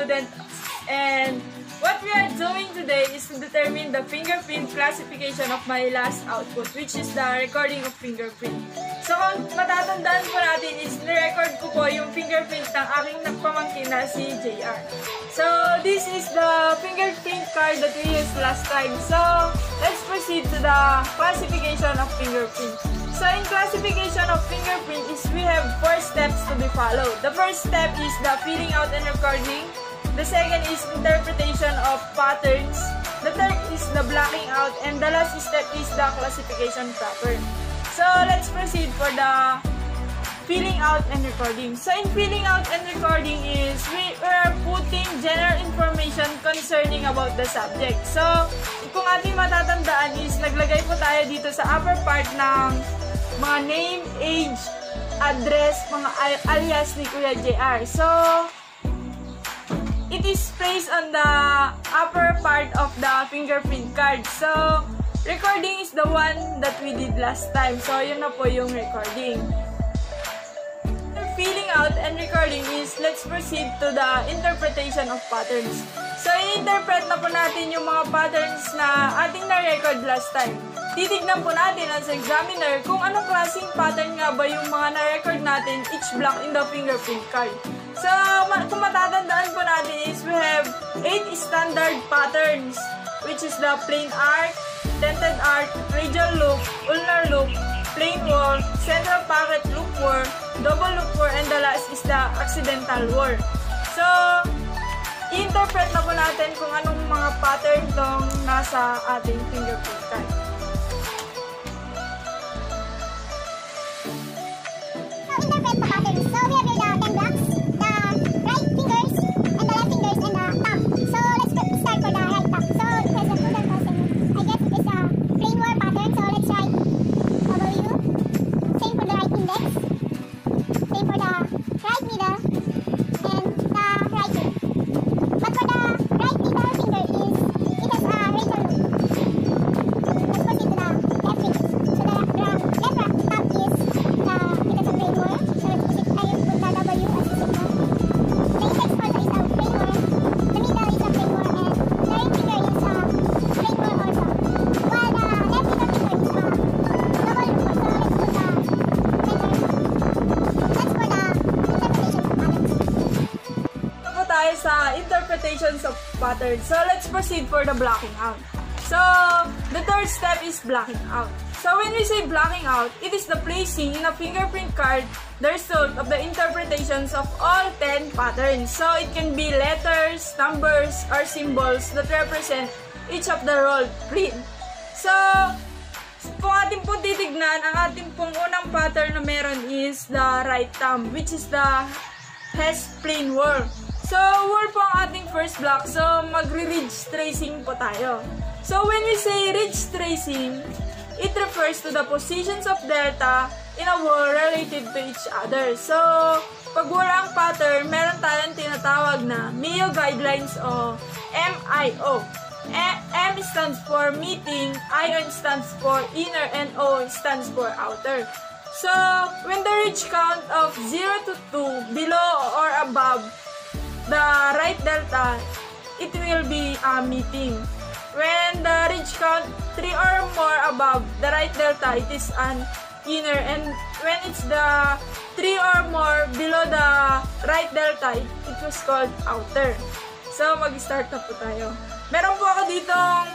student. And what we are doing today is to determine the fingerprint classification of my last output, which is the recording of fingerprint. So matatandaan po natin is nirecord ko po yung fingerprint ng aking nagpamangkin na si JR. So this is the fingerprint card that we used last time. So let's proceed to the classification of fingerprint. So in classification of fingerprint is we have four steps to be followed. The first step is the filling out and recording. The second is interpretation of patterns. The third is the blocking out. And the last step is the classification proper. So let's proceed for the filling out and recording. So in filling out and recording is we are putting general information concerning about the subject. So kung ating matatandaan is naglagay po tayo dito sa upper part ng mga name, age, address, mga al- alias ni Kuya JR. So it is placed on the upper part of the fingerprint card. So, recording is the one that we did last time. So, yun na po yung recording. Filling out and recording is let's proceed to the interpretation of patterns. So, i-interpret na po natin yung mga patterns na ating na-record last time. Titignan po natin as examiner kung anong klaseng pattern nga ba yung mga na-record natin each block in the fingerprint card. So, kung matatandaan po natin is we have 8 standard patterns which is the plain arc, dented arc, radial loop, ulnar loop, plain wall, central pocket loop whorl, double loop whorl, and the last is the accidental whorl. So, i-interpret na po natin kung anong mga pattern tong nasa ating fingerprint card. Interpretations of patterns. So, let's proceed for the blocking out. So, the third step is blocking out. So, when we say blocking out, it is the placing in a fingerprint card the result of the interpretations of all 10 patterns. So, it can be letters, numbers, or symbols that represent each of the rolled print. So, kung ating pong titignan, ang ating pong unang pattern na meron is the right thumb, which is the has plain whorl. So, whorl po ang ating first block. So, magre-ridge tracing po tayo. So, when we say ridge tracing, it refers to the positions of delta in a whorl relative to each other. So, pag wala ang pattern, meron tayong tinatawag na MIO guidelines o MIO. M stands for meeting, IN stands for inner, and O stands for outer. So, when the ridge count of 0 to 2 below or above the right delta, it will be a meeting. When the ridge count 3 or more above the right delta, it is an inner. And when it's the 3 or more below the right delta, it, was called outer. So, mag-start na po tayo. Meron po ako ditong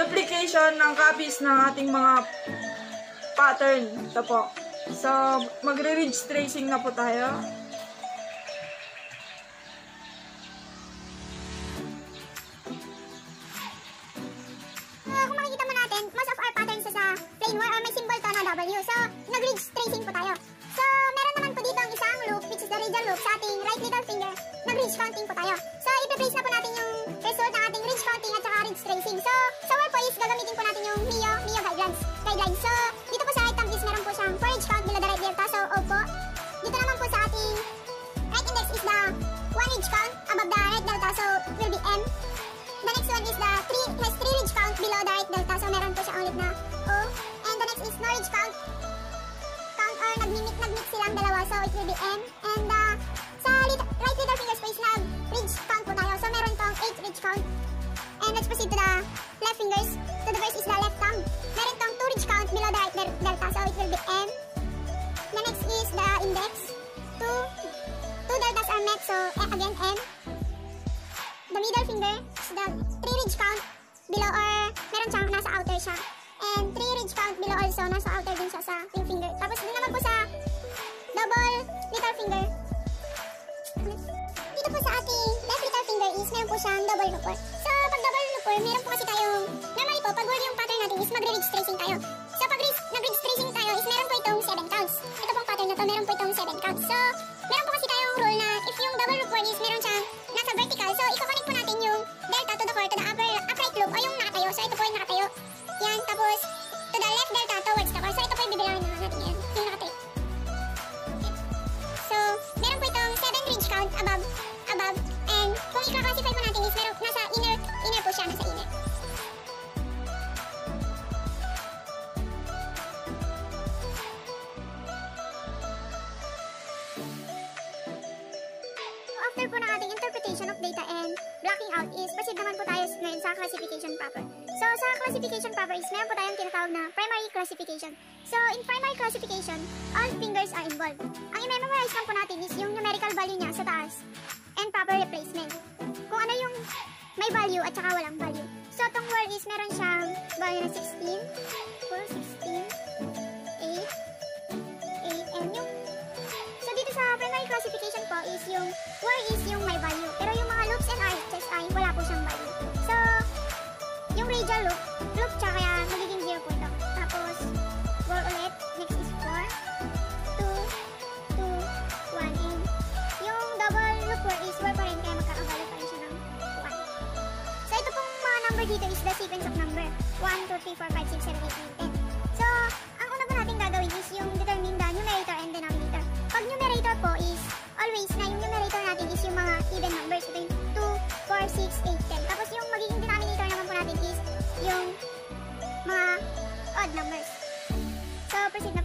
duplication ng copies ng ating mga pattern. Ito po. So, magre-ridge tracing na po tayo. Ridge tracing. So, sa word po is gagamitin po natin yung MIO, MIO guidelines. guidelines. So, And let's proceed to the left fingers. So, the first is the left thumb. Meron tong 2 ridge count below the right del- delta. So, it will be M. The next is the index. Two, two deltas are met. So, eh, again, M. The middle finger is the 3 ridge count below or meron siyang nasa outer siya. And 3 ridge count below also, nasa outer din siya sa ring finger. Tapos din naman po sa double little finger. Dito po sa ating left little finger is meron po siyang double looper. Looper, meron po kasi tayong, normally po, pag word yung pattern natin is magre-ridge tracing tayo. Is meron po tayong tinatawag na primary classification. So, in primary classification, all fingers are involved. Ang i-memorize lang po natin is yung numerical value niya sa taas and proper replacement. Kung ano yung may value at saka walang value. So, itong word is meron siyang value na 16, 4, 16, 8, 8, and yung So, dito sa primary classification po is yung word is yung may value. Pero yung mga loops and arches ay wala po siyang value. So, yung radial loop, number dito is the sequence of number. 1, 2, 3, 4, 5, 6, 7, 8, 9, 10. So, ang una po natin gagawin is yung determine the numerator and denominator. Pag numerator po is always na yung numerator natin is yung mga even numbers. Ito yung 2, 4, 6, 8, 10. Tapos yung magiging denominator naman po natin is yung mga odd numbers. So, proceed na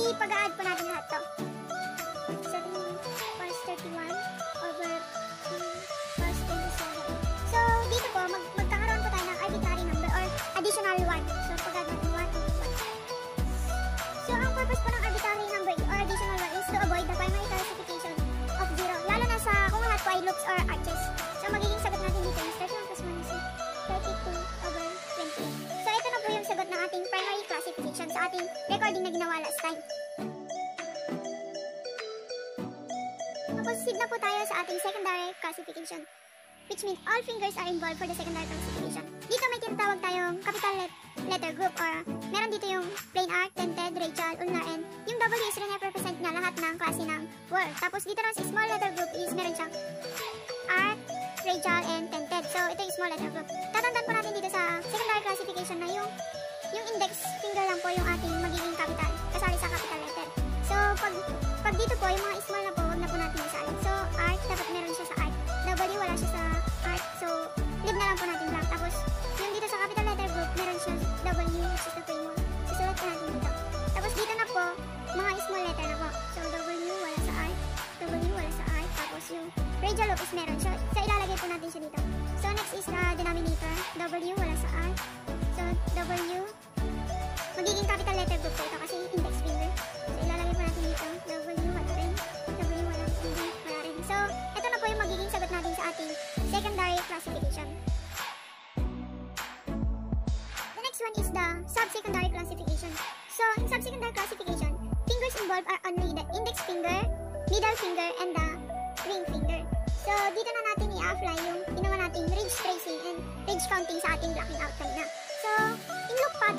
So, classification sa ating recording na ginawa last time. Proceed na po tayo sa ating secondary classification which means all fingers are involved for the secondary classification. Dito may tinatawag tayong capital let- letter group or meron dito yung plain art, tented, radial, ulnar, and yung W is represent niya lahat ng klase ng word. Tapos dito naman sa small letter group is meron siyang art, radial, and tented. So ito yung small letter group. Tatandaan po natin dito sa secondary classification na yung yung index finger lang po yung ating magiging capital kasali sa capital letter. So pag pag dito po yung mga small na po wag na po natin isali. So art dapat meron siya sa art. W wala siya sa art. So leave na lang po natin blank. Tapos yung dito sa capital letter group meron siya W which is the framework. Susulat po natin dito. Tapos dito na po mga small letter na po. So W wala sa art. W wala sa art. Tapos yung radial loop is meron siya. So ilalagay po natin siya dito. So next is the denominator. W wala sa W? Magiging capital letter group po ito kasi index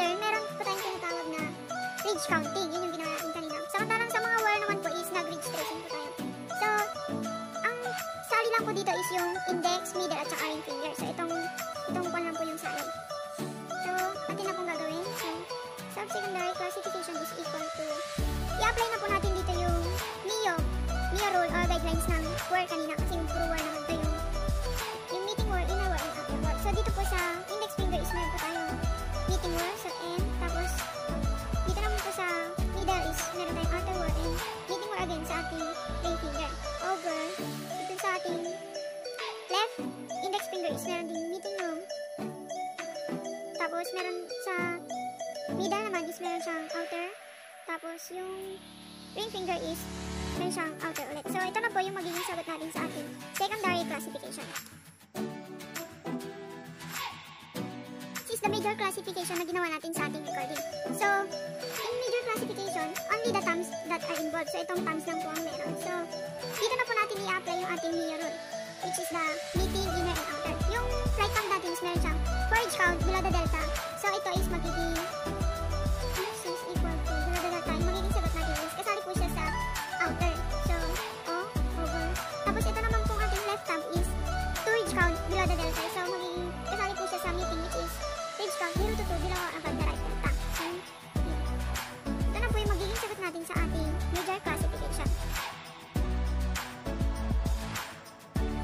computer, meron po tayong tinatawag na ridge counting. Yun yung ginawa natin kanina. Samantalang sa mga wire naman po is nag-ridge tracing po tayo. So, ang sali lang po dito is yung index, middle, at saka ring finger. So, itong, itong pan lang po yung sali. So, atin na pong gagawin. So, sub-secondary classification is equal to, i-apply na po natin dito yung NEO, NEO rule or guidelines ng wire kanina. Ring finger is meron siyang outer ulit. So ito na po yung magiging sagot natin sa ating secondary classification. This is the major classification na ginawa natin sa ating recording. So, in major classification, only the terms that are involved. So, itong terms lang po ang meron. So, dito na po natin i-apply yung ating Mia rule, which is the meeting, inner, and outer. Yung flight count natin is meron siyang for each count below the delta. So, ito is magiging natin sa ating major classification.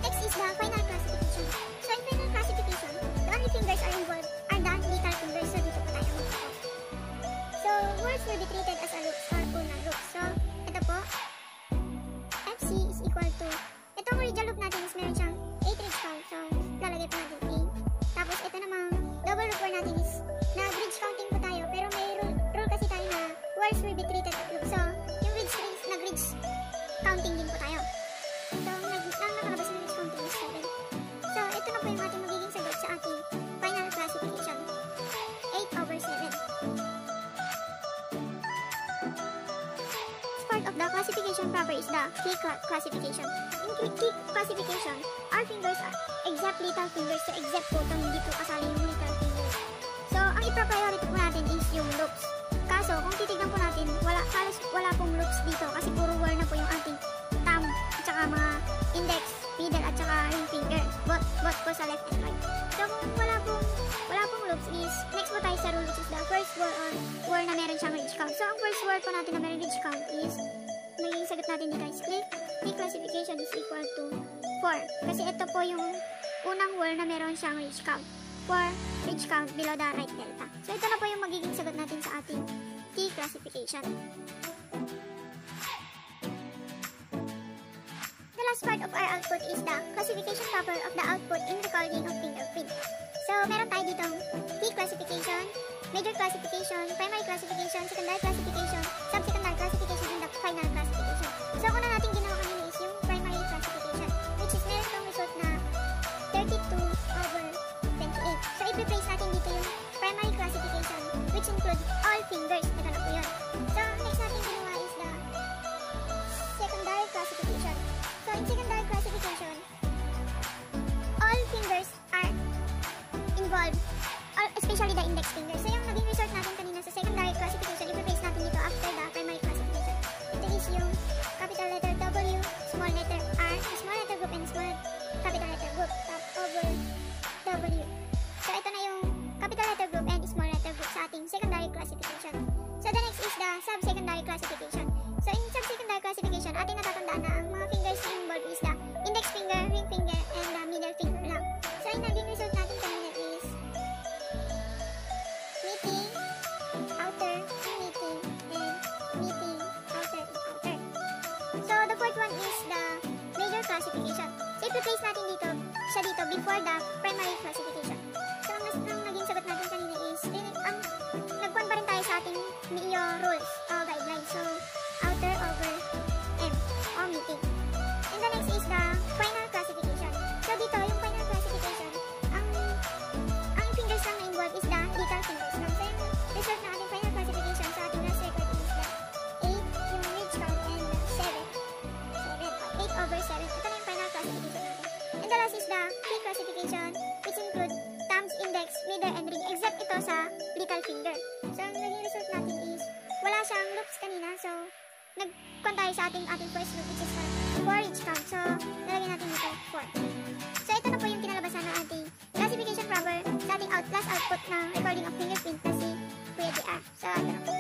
Next is the final classification. So in final classification, the only fingers are involved are the little fingers. So dito po tayo mag-focus. So words will be treated as a loops or unang loops. So ito po, FC is equal to, itong original loop natin is meron siyang 8 ridge count. So lalagay po natin 8. Tapos ito namang double loop natin is nag-ridge counting po tayo. Pero may rule, rule kasi tayo na words will be treated classification. In key classification, our fingers are except little fingers. So, except po itong hindi po kasali yung little fingers. So, ang ipra-priority po natin is yung loops. Kaso, kung titignan po natin, wala, halos wala pong loops dito kasi puro word na po yung ating thumb at saka mga index, middle at saka ring finger. Both, both po sa left and right. So, kung wala pong, wala pong loops is, next po tayo sa rule which is the first word or word na meron siyang ridge count. So, ang first word po natin na meron ridge count is, magiging sagot natin dito is click. Classification is equal to 4. Kasi ito po yung unang word na meron siyang ridge count. 4 ridge count below the right delta. So, ito na po yung magiging sagot natin sa ating T classification. The last part of our output is the classification proper of the output in recording of fingerprint. So, meron tayo ditong key classification, major classification, primary classification, secondary classification, which include all fingers. Ito na po yun. So, next natin ginawa is the secondary classification. So, in secondary classification, all fingers are involved, especially the index finger. So, middle and ring except ito sa little finger. So, ang naging result natin is wala siyang loops kanina. So, nagkuhan tayo sa ating ating first loop which is the 4 inch count. So, nalagyan natin dito 4. So, ito na po yung kinalabasan ng ating classification problem sa ating out plus output ng recording of fingerprint na si Kuya JR. So, ito na po.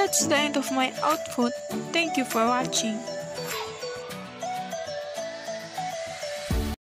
That's the end of my output. Thank you for watching.